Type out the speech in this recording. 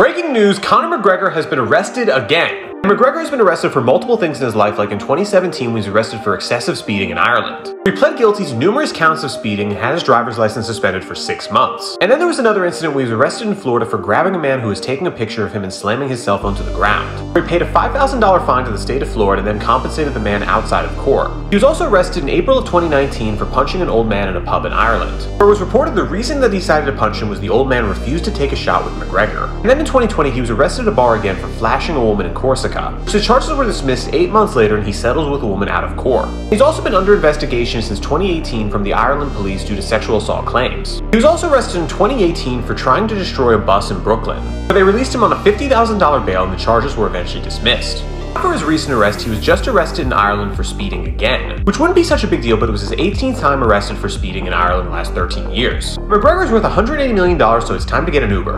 Breaking news, Conor McGregor has been arrested again. McGregor has been arrested for multiple things in his life, like in 2017 when he was arrested for excessive speeding in Ireland. He pled guilty to numerous counts of speeding and had his driver's license suspended for six months. And then there was another incident where he was arrested in Florida for grabbing a man who was taking a picture of him and slamming his cell phone to the ground. He paid a $5,000 fine to the state of Florida and then compensated the man outside of court. He was also arrested in April of 2019 for punching an old man in a pub in Ireland. Where it was reported the reason that he decided to punch him was the old man refused to take a shot with McGregor. And then in 2020 he was arrested at a bar again for flashing a woman in Corsica. So charges were dismissed eight months later and he settles with a woman out of court. He's also been under investigation since 2018 from the Ireland police due to sexual assault claims. He was also arrested in 2018 for trying to destroy a bus in Brooklyn, but they released him on a $50,000 bail and the charges were eventually dismissed. After his recent arrest, he was just arrested in Ireland for speeding again, which wouldn't be such a big deal, but it was his 18th time arrested for speeding in Ireland in the last 13 years. McGregor's worth $180 million, so it's time to get an Uber.